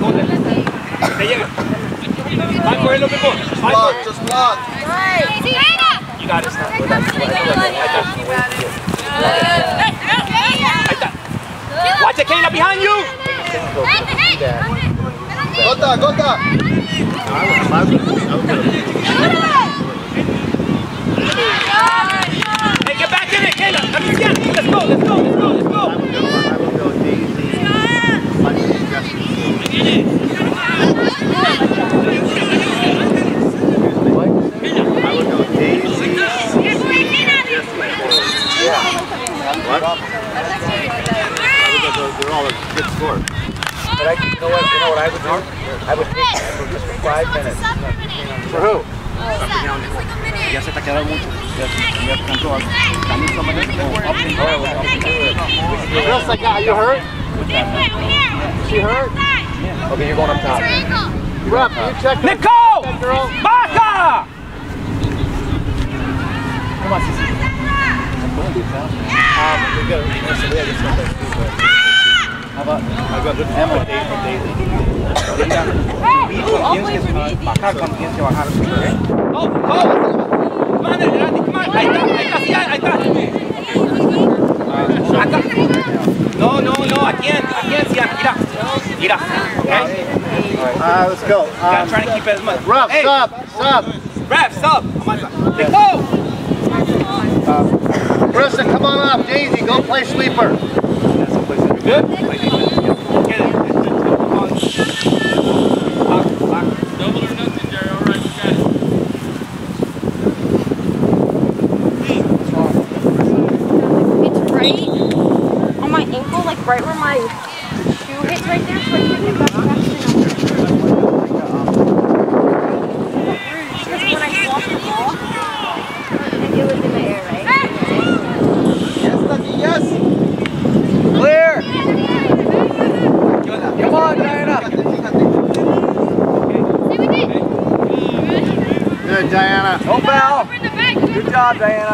Te llega. Bit more. Fight for it. Just block. You got it, Snap. Ahí está. Watch it, Kayla, behind you. Gota, gota. Hey, get back in it, Kayla. Let's go, let's go, let's go. They're a good score. But I, you know what? You know what I would do? I would take that for just for five minutes. For who? Ya se te ha mucho. Ya, ya te cansó. También como up and down. Chris, I got you hurt? She hurt? Okay, you're going up top. Rep, you check that Nicole! Baca! Come on, Sissy. Um, we got listen, we gotta get something. How about I've got good Emma? Daisy. Daisy. Ella, subir cuando tienes que bajar cuando tienes que bajar. ¿eh? Go, go! Come on, Randy, come on. Ahí está, ahí está, sí, ahí está. Acá. No, no, no, aquí en, aquí en, Sian. Mira. Mira. Okay? Uh, let's go. I'm Um, trying to keep it as much. Rep, Hey, sub, sub. Ref, sub. Nicole! Kristen, come on up. Daisy, go play sweeper. Good? On my ankle, like right where my shoe hits right there, so I can't get back on, Diana. Good, Diana. No foul. Good job, Diana.